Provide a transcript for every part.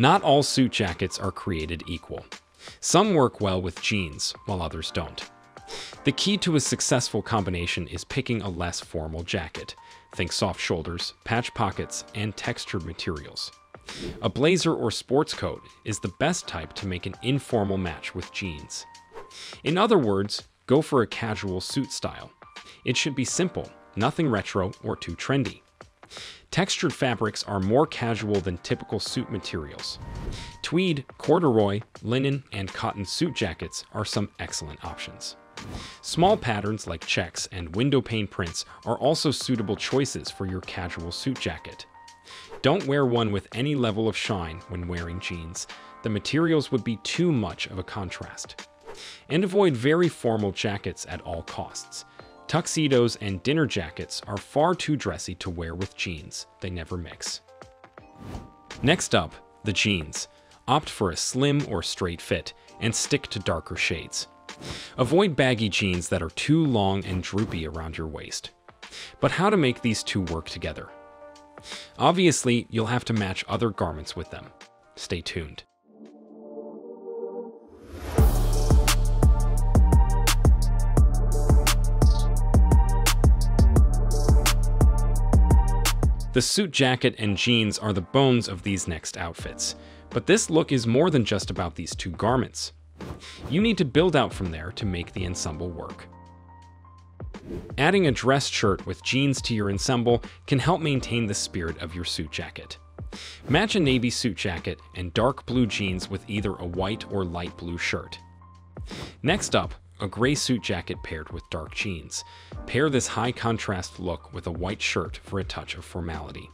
Not all suit jackets are created equal. Some work well with jeans, while others don't. The key to a successful combination is picking a less formal jacket. Think soft shoulders, patch pockets, and textured materials. A blazer or sports coat is the best type to make an informal match with jeans. In other words, go for a casual suit style. It should be simple, nothing retro or too trendy. Textured fabrics are more casual than typical suit materials. Tweed, corduroy, linen, and cotton suit jackets are some excellent options. Small patterns like checks and window pane prints are also suitable choices for your casual suit jacket. Don't wear one with any level of shine when wearing jeans. The materials would be too much of a contrast. And avoid very formal jackets at all costs. Tuxedos and dinner jackets are far too dressy to wear with jeans. They never mix. Next up, the jeans. Opt for a slim or straight fit and stick to darker shades. Avoid baggy jeans that are too long and droopy around your waist. But how to make these two work together? Obviously, you'll have to match other garments with them. Stay tuned. The suit jacket and jeans are the bones of these next outfits, but this look is more than just about these two garments. You need to build out from there to make the ensemble work. Adding a dress shirt with jeans to your ensemble can help maintain the spirit of your suit jacket. Match a navy suit jacket and dark blue jeans with either a white or light blue shirt. Next up, a gray suit jacket paired with dark jeans. Pair this high contrast look with a white shirt for a touch of formality.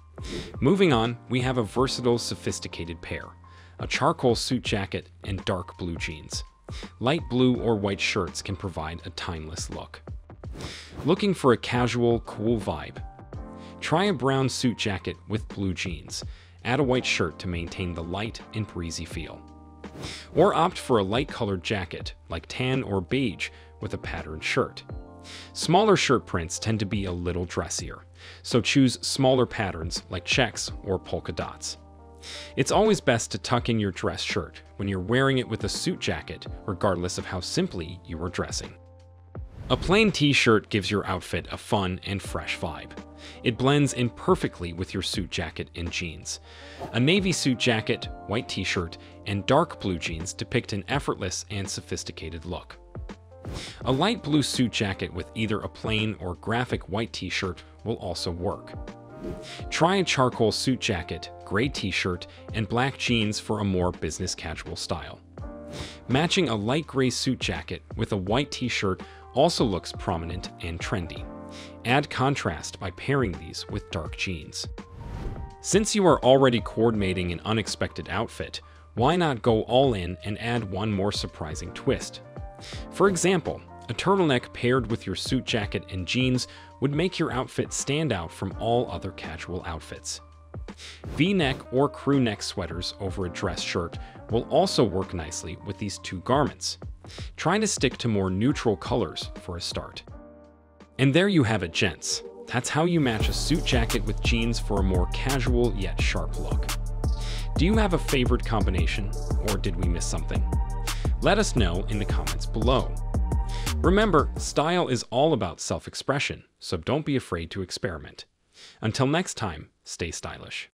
Moving on, we have a versatile, sophisticated pair, a charcoal suit jacket and dark blue jeans. Light blue or white shirts can provide a timeless look. Looking for a casual, cool vibe? Try a brown suit jacket with blue jeans. Add a white shirt to maintain the light and breezy feel. Or opt for a light-colored jacket, like tan or beige, with a patterned shirt. Smaller shirt prints tend to be a little dressier, so choose smaller patterns like checks or polka dots. It's always best to tuck in your dress shirt when you're wearing it with a suit jacket, regardless of how simply you are dressing. A plain t-shirt gives your outfit a fun and fresh vibe. It blends in perfectly with your suit jacket and jeans. A navy suit jacket, white t-shirt, and dark blue jeans depict an effortless and sophisticated look. A light blue suit jacket with either a plain or graphic white t-shirt will also work. Try a charcoal suit jacket, gray t-shirt, and black jeans for a more business casual style. Matching a light gray suit jacket with a white t-shirt also looks prominent and trendy. Add contrast by pairing these with dark jeans. Since you are already coordinating an unexpected outfit, why not go all in and add one more surprising twist? For example, a turtleneck paired with your suit jacket and jeans would make your outfit stand out from all other casual outfits. V-neck or crew neck sweaters over a dress shirt will also work nicely with these two garments. Try to stick to more neutral colors for a start. And there you have it, gents. That's how you match a suit jacket with jeans for a more casual yet sharp look. Do you have a favorite combination, or did we miss something? Let us know in the comments below. Remember, style is all about self-expression, so don't be afraid to experiment. Until next time, stay stylish.